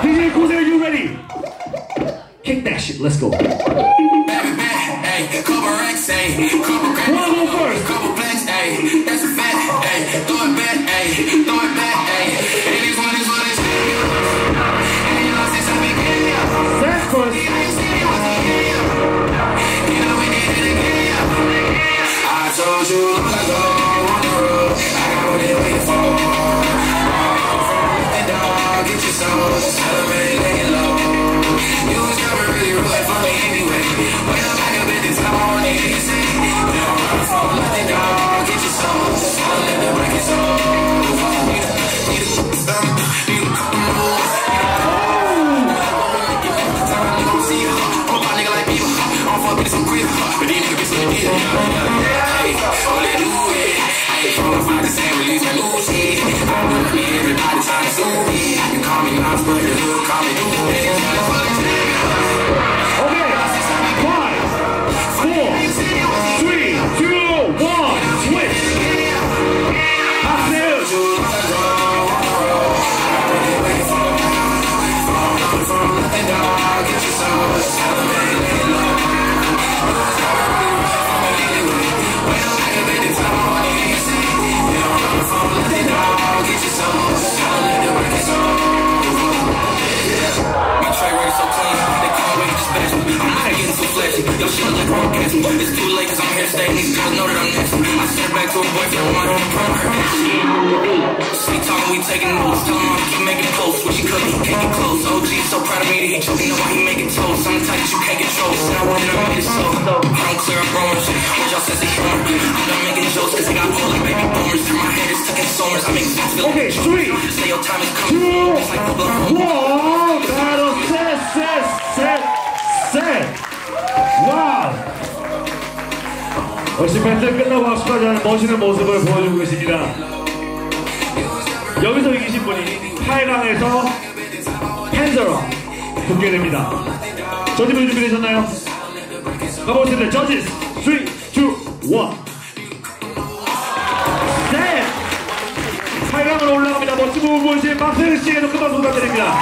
DJ Kozel, are you ready? Kick that shit. Let's go. Baby, back, couple racks, ayy, couple Who wanna go first? couple blacks, ayy, that's a fact, ayy, throw it back, ayy, throw it back, ayy, it is what it is what it is. And you know since I began, yeah, Zach first. you said it was the end, yeah. You know we did it again, yeah. I told you long ago on the road, I got what they waiting for. Get your soul, But these niggas get some deal. Hey, hallelujah. Hey, from the the same, release my new shit. I wanna be everybody trying to sue me. You call me Nas, but the hood call me New Yo, shit look like broadcast me. It's too late cause I'm here to stay. These girls know that I'm next. I sent back to a boyfriend of mine. From her. She talking, we taking notes. Tell him I'm keep making posts. What you cook, he can't get close. OG so proud of me that he choking. Know why he making toast. I'm the type that you can't control. Said I to make it so. I don't clear up rumors. What y'all sense of humor? I'm done making jokes cause they got all like baby boomers. My head is tucking somers. I make sense feel Okay, three, Say your time is coming. two, like one. 역시 밴드 끝나고 합수까지 하는 멋있는 모습을 보여주고 계십니다. 여기서 이기신 분이 8강에서 펜저러 붙게 됩니다. 저지분 준비되셨나요? 가보겠습니다. 저지스 3, 2, 1. 셋! 8강으로 올라갑니다. 멋진 부분 보이신 박세일 씨에게도 큰 박수 부탁드립니다.